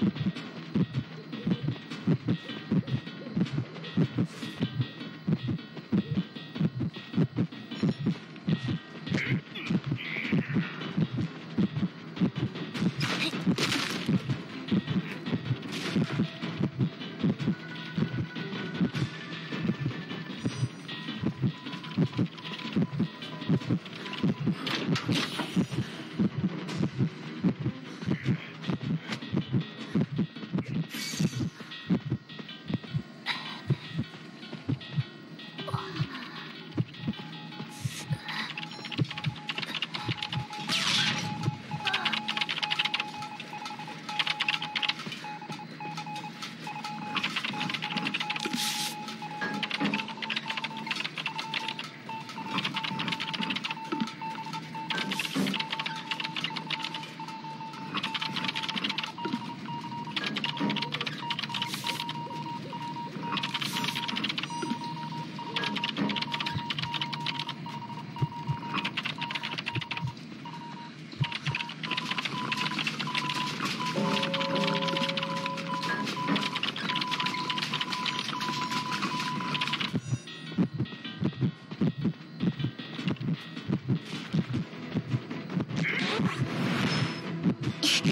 Thank you.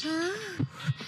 Huh?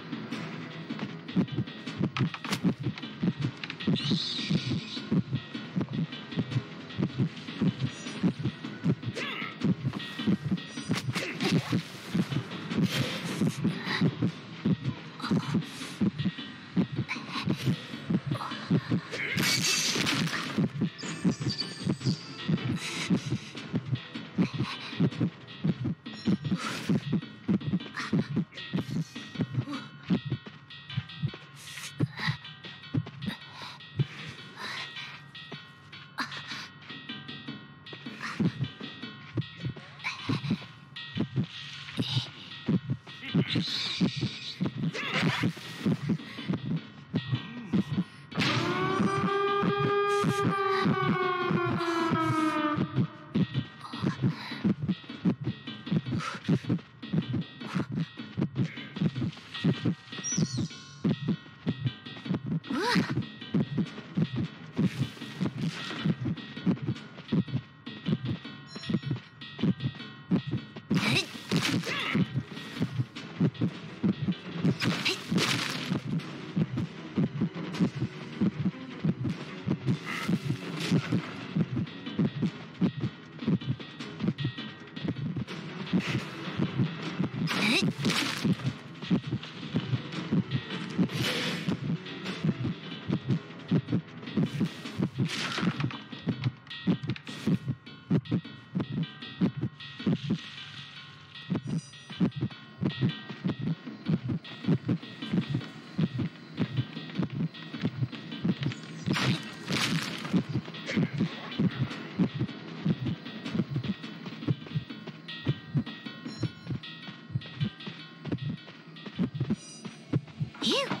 Phew.